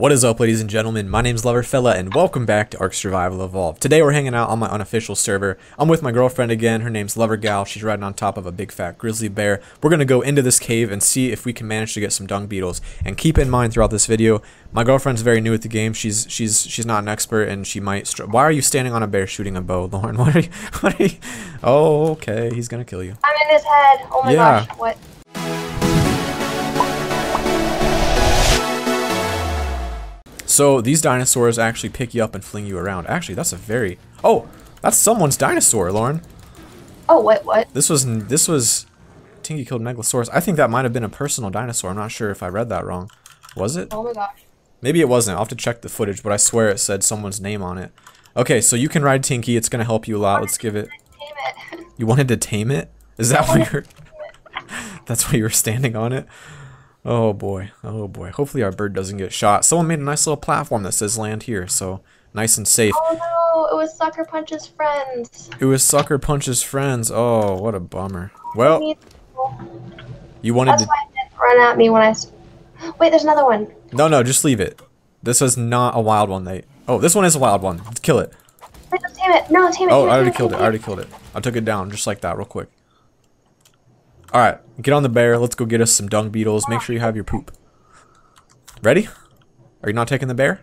What is up, ladies and gentlemen? My name's Loverfella, and welcome back to Ark Survival Evolved. Today we're hanging out on my unofficial server. I'm with my girlfriend again. Her name's Lover Gal. She's riding on top of a big fat grizzly bear. We're gonna go into this cave and see if we can manage to get some dung beetles. And keep in mind throughout this video, my girlfriend's very new at the game. She's she's she's not an expert, and she might. Why are you standing on a bear shooting a bow, Lauren? What are you? What are you? Oh, okay. He's gonna kill you. I'm in his head. Oh my Yeah. gosh, what? So these dinosaurs actually pick you up and fling you around. Actually, that's a very oh, that's someone's dinosaur, Lauren. Oh, what, what? This was this was Tinky killed Megalosaurus. I think that might have been a personal dinosaur. I'm not sure if I read that wrong. Was it? Oh my gosh. Maybe it wasn't. I'll have to check the footage, but I swear it said someone's name on it. Okay, so you can ride Tinky. It's gonna help you a lot. Let's give it. It. You wanted to tame it? Is that why you're? That's why you were standing on it. Oh boy. Oh boy. Hopefully our bird doesn't get shot. Someone made a nice little platform that says land here, so nice and safe. Oh no, it was Sucker Punch's friends. It was Sucker Punch's friends. Oh, what a bummer. Well, you wanted That's to. why it didn't run at me when I... Wait, there's another one. No, no, just leave it. This is not a wild one. They. Oh, this one is a wild one. Let's kill it. Wait, let's tame it. No, tame it. Oh, tame I already tame killed it. I already killed it. I took it down just like that, real quick. All right, get on the bear. Let's go get us some dung beetles. Make sure you have your poop. Ready? Are you not taking the bear?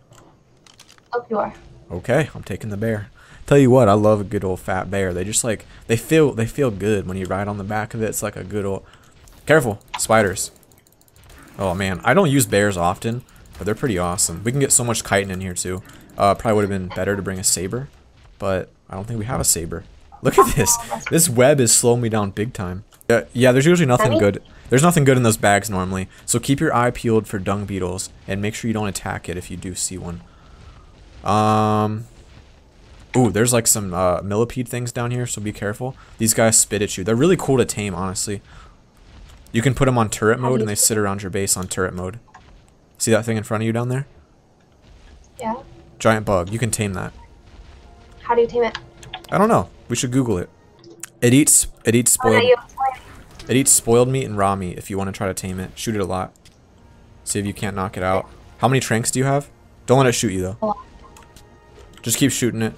Oh, you are. Okay, I'm taking the bear. Tell you what, I love a good old fat bear. They just like they feel they feel good when you ride on the back of it. It's like a good old. Careful, spiders. Oh man, I don't use bears often, but they're pretty awesome. We can get so much chitin in here too. Uh, probably would have been better to bring a saber, but I don't think we have a saber. Look at this. This web is slowing me down big time. Yeah, yeah. There's usually nothing good. There's nothing good in those bags normally. So keep your eye peeled for dung beetles and make sure you don't attack it if you do see one. Um. Ooh, there's like some uh, millipede things down here, so be careful. These guys spit at you. They're really cool to tame, honestly. You can put them on turret mode, and they sit around your base on turret mode. See that thing in front of you down there? Yeah. Giant bug. You can tame that. How do you tame it? I don't know. We should Google it. It eats. It eats Oh, spoiled. It eats spoiled meat and raw meat. If you want to try to tame it, shoot it a lot. See if you can't knock it out. How many tranks do you have? Don't let it shoot you though. Just keep shooting it.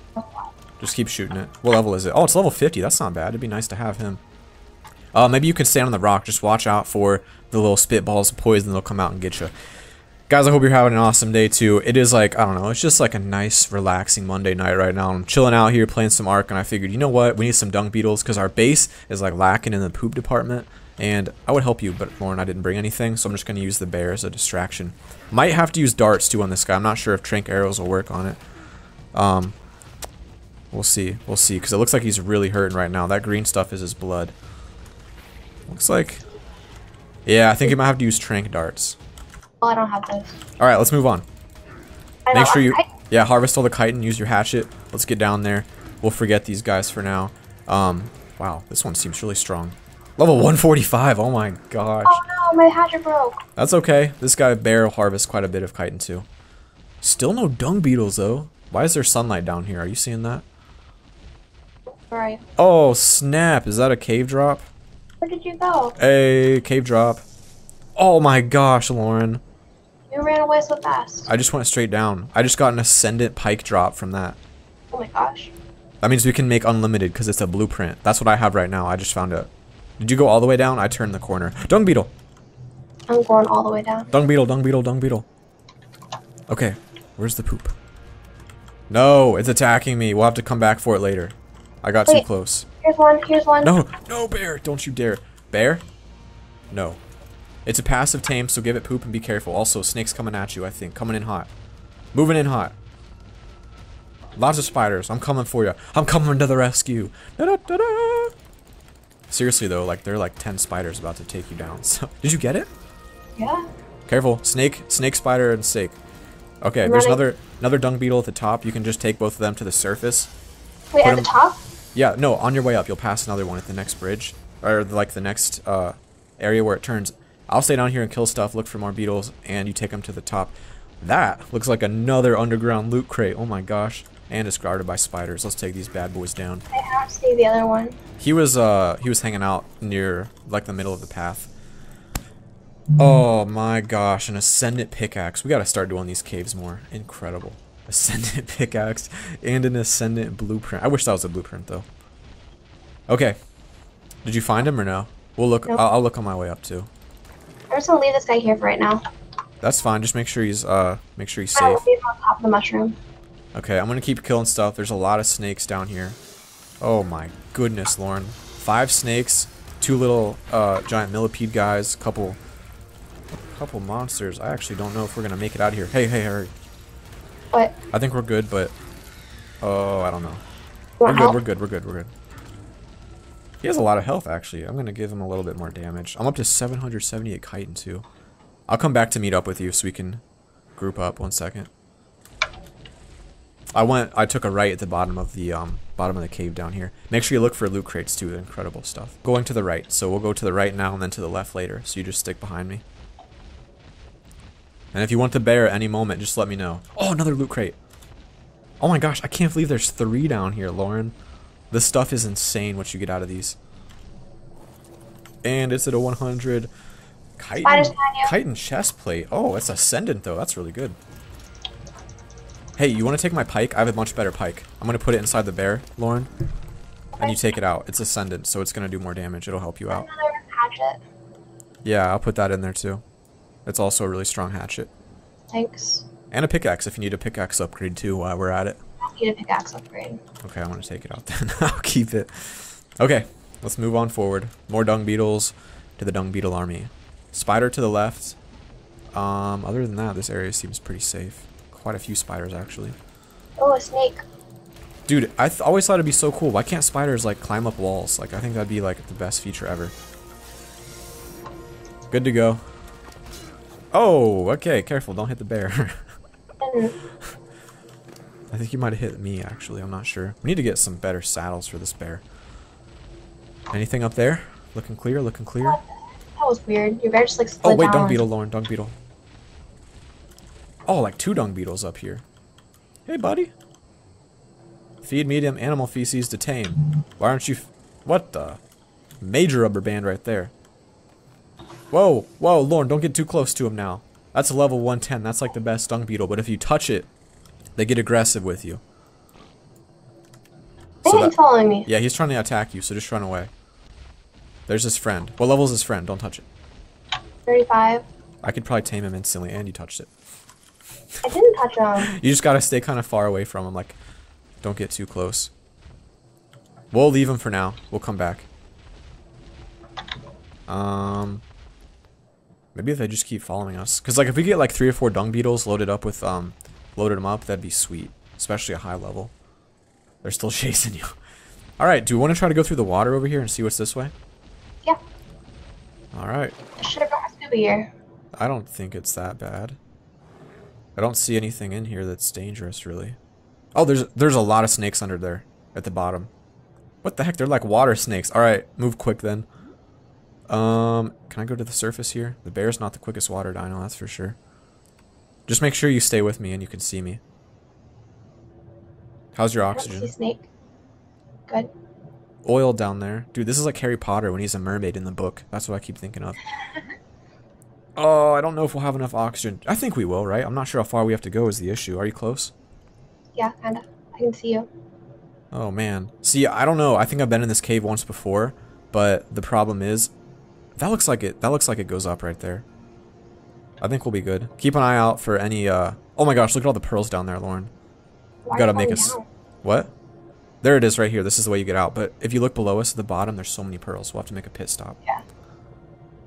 Just keep shooting it. What level is it? Oh, it's level 50. That's not bad. It'd be nice to have him. Uh, maybe you can stand on the rock. Just watch out for the little spitballs of poison. They'll come out and get you. Guys, I hope you're having an awesome day too. It is like, I don't know, it's just like a nice, relaxing Monday night right now. I'm chilling out here playing some Ark, and I figured, you know what? We need some dung beetles because our base is like lacking in the poop department. And I would help you, but Lauren, I didn't bring anything, so I'm just going to use the bear as a distraction. Might have to use darts too on this guy. I'm not sure if trank arrows will work on it. Um, we'll see. We'll see, because it looks like he's really hurting right now. That green stuff is his blood. Looks like... Yeah, I think he might have to use trank darts. Well, I don't have those. All right, let's move on. I Make know, sure you, I- yeah, harvest all the chitin. Use your hatchet. Let's get down there. We'll forget these guys for now. Um, wow, this one seems really strong. Level 145. Oh my gosh. Oh no, my hatchet broke. That's okay. This guy bear will harvest quite a bit of chitin too. Still no dung beetles though. Why is there sunlight down here? Are you seeing that? You? Oh snap! Is that a cave drop? Where did you go? Hey, cave drop. Oh my gosh, Lauren. You ran away so fast. I just went straight down. I just got an ascendant pike drop from that. Oh my gosh. That means we can make unlimited because it's a blueprint. That's what I have right now. I just found it. Did you go all the way down? I turned the corner. Dung beetle. I'm going all the way down. Dung beetle, dung beetle, dung beetle. Okay, where's the poop? No, it's attacking me. We'll have to come back for it later. I got too close. Here's one. Here's one. No, no, bear. Don't you dare. Bear? No. It's a passive tame, so give it poop and be careful. Also, snake's coming at you, I think. Coming in hot. Moving in hot. Lots of spiders. I'm coming for you. I'm coming to the rescue. Da-da-da-da. Seriously, though, like, there are like 10 spiders about to take you down. So, Did you get it? Yeah. Careful. Snake, snake, spider, and snake. Okay, I'm there's running. another another dung beetle at the top. You can just take both of them to the surface. Wait, Put at the top? Yeah, no, on your way up, you'll pass another one at the next bridge. Or, like, the next uh, area where it turns. I'll stay down here and kill stuff, look for more beetles, and you take them to the top. That looks like another underground loot crate. Oh my gosh. And it's guarded by spiders. Let's take these bad boys down. I have to the other one. He was, uh, he was hanging out near, like, the middle of the path. Oh my gosh, an ascendant pickaxe. We gotta start doing these caves more. Incredible. Ascendant pickaxe and an ascendant blueprint. I wish that was a blueprint though. Okay. Did you find him or no? We'll look. Nope. I'll, I'll look on my way up too. I'm just gonna leave this guy here for right now. That's fine. Just make sure he's uh make sure he's safe. will leave him on top of the mushroom. Okay, I'm gonna keep killing stuff. There's a lot of snakes down here. Oh my goodness, Lauren. Five snakes, two little uh, giant millipede guys, couple couple monsters. I actually don't know if we're gonna make it out of here. Hey, hey, hurry. But I think we're good, but oh, I don't know. We're good. We're good. We're good. We're good. He has a lot of health, actually. I'm gonna give him a little bit more damage. I'm up to 778 chitin too. I'll come back to meet up with you so we can group up. One second. I went. I took a right at the bottom of the um bottom of the cave down here. Make sure you look for loot crates too. Incredible stuff. Going to the right. So we'll go to the right now and then to the left later. So you just stick behind me. And if you want the bear at any moment, just let me know. Oh, another loot crate. Oh my gosh, I can't believe there's three down here, Lauren. This stuff is insane what you get out of these. And it's at a 100. Spiders Chitin, chitin chest plate. Oh, it's ascendant though. That's really good. Hey, you want to take my pike? I have a much better pike. I'm going to put it inside the bear, Lauren. And you take it out. It's ascendant, so it's going to do more damage. It'll help you out. Another hatchet. Yeah, I'll put that in there too. It's also a really strong hatchet. Thanks. And a pickaxe if you need a pickaxe upgrade too while we're at it. I need a pickaxe upgrade. Okay, I'm gonna take it out then. I'll keep it. Okay, let's move on forward. More dung beetles to the dung beetle army. Spider to the left. Um, other than that, this area seems pretty safe. Quite a few spiders actually. Oh, a snake. Dude, I th always thought it'd be so cool. Why can't spiders like climb up walls? Like I think that'd be like the best feature ever. Good to go. Oh, okay. Careful, don't hit the bear. I think you might have hit me, actually. I'm not sure. We need to get some better saddles for this bear. Anything up there? Looking clear, looking clear. that was weird. Your bear just like Oh, wait, down. dung beetle, Lauren, dung beetle. Oh, like two dung beetles up here. Hey, buddy. Feed medium animal feces to tame. Why aren't you... F what the? Major rubber band right there. Whoa, whoa, Lauren, don't get too close to him now. That's a level 110. That's like the best dung beetle, but if you touch it, they get aggressive with you. I So that- following me. Yeah, he's trying to attack you, so just run away. There's his friend. What level is his friend? Don't touch it. 35. I could probably tame him instantly, and you touched it. I didn't touch him. You just gotta stay kind of far away from him, like, don't get too close. We'll leave him for now. We'll come back. Um, maybe if they just keep following us, cause like if we get like three or four dung beetles loaded up with um, loaded them up, that'd be sweet, especially a high level. They're still chasing you. All right, do we want to try to go through the water over here and see what's this way? Yeah. All right. I should have brought my scuba gear. I don't think it's that bad. I don't see anything in here that's dangerous, really. Oh, there's there's a lot of snakes under there at the bottom. What the heck? They're like water snakes. All right, move quick then. Um, can I go to the surface here? The bear's not the quickest water dino, that's for sure. Just make sure you stay with me and you can see me. How's your oxygen? snake. Good. Oil down there. Dude, this is like Harry Potter when he's a mermaid in the book. That's what I keep thinking of. Oh, I don't know if we'll have enough oxygen. I think we will, right? I'm not sure how far we have to go is the issue. Are you close? Yeah, kinda. I can see you. Oh man. See, I don't know. I think I've been in this cave once before, but the problem is that looks like it that looks like it goes up right there. I think we'll be good. Keep an eye out for any uh Oh my gosh, look at all the pearls down there, Lauren. Why gotta make us- down? What? There it is right here. This is the way you get out. But if you look below us at the bottom, there's so many pearls. We'll have to make a pit stop. Yeah.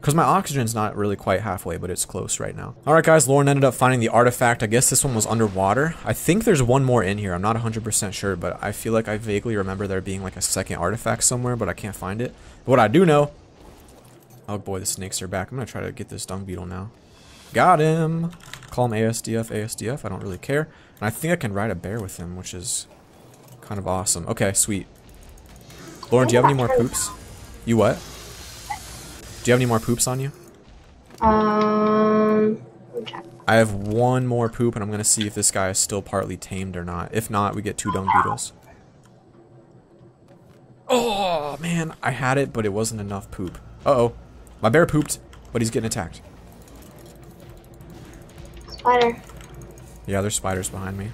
Because my oxygen's not really quite halfway, but it's close right now. Alright guys, Lauren ended up finding the artifact. I guess this one was underwater. I think there's one more in here. I'm not 100% sure, but I feel like I vaguely remember there being like a second artifact somewhere, but I can't find it. What I do know... Oh boy, the snakes are back. I'm going to try to get this dung beetle now. Got him! Call him ASDF, ASDF. I don't really care. And I think I can ride a bear with him, which is kind of awesome. Okay, sweet. Lauren, do you have any more poops? You what? Do you have any more poops on you? Um, check. I have one more poop, and I'm gonna see if this guy is still partly tamed or not. If not, we get two dung beetles. Oh man, I had it, but it wasn't enough poop. Uh oh, my bear pooped, but he's getting attacked. Spider. Yeah, there's spiders behind me.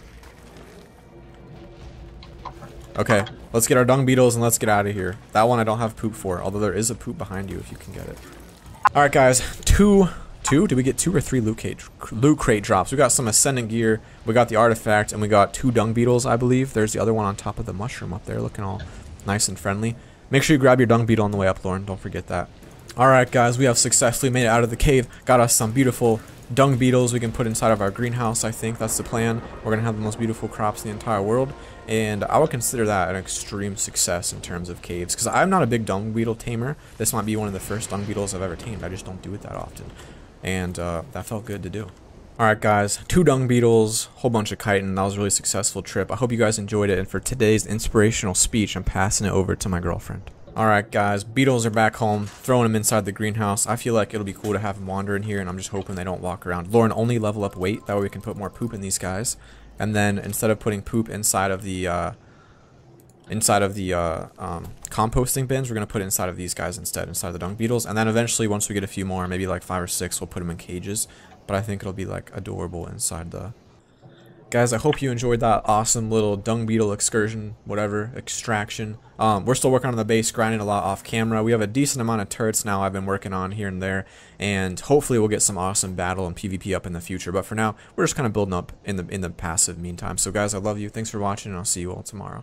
Okay, let's get our dung beetles and let's get out of here. That one I don't have poop for, although there is a poop behind you if you can get it. Alright guys, two, two? Did we get two or three loot crate, loot crate drops? We got some ascendant gear, we got the artifact, and we got two dung beetles, I believe. There's the other one on top of the mushroom up there, looking all nice and friendly. Make sure you grab your dung beetle on the way up, Lauren. Don't forget that. Alright guys, we have successfully made it out of the cave. Got us some beautiful dung beetles we can put inside of our greenhouse, I think. That's the plan. We're going to have the most beautiful crops in the entire world. And I would consider that an extreme success in terms of caves. Because I'm not a big dung beetle tamer. This might be one of the first dung beetles I've ever tamed. I just don't do it that often. And uh, that felt good to do. Alright guys, two dung beetles, whole bunch of chitin. That was a really successful trip. I hope you guys enjoyed it. And for today's inspirational speech, I'm passing it over to my girlfriend. Alright guys, beetles are back home, throwing them inside the greenhouse. I feel like it'll be cool to have them wander in here, and I'm just hoping they don't walk around. Lauren, only level up weight, that way we can put more poop in these guys. And then instead of putting poop inside of the, uh, inside of the uh, um, composting bins, we're going to put inside of these guys instead, inside the dung beetles. And then eventually, once we get a few more, maybe like five or six, we'll put them in cages. But I think it'll be like adorable inside the Guys, I hope you enjoyed that awesome little dung beetle excursion, whatever, extraction. Um, we're still working on the base, grinding a lot off camera. We have a decent amount of turrets now I've been working on here and there, and hopefully we'll get some awesome battle and PvP up in the future. But for now, we're just kind of building up in the in the passive meantime. So guys, I love you. Thanks for watching, and I'll see you all tomorrow.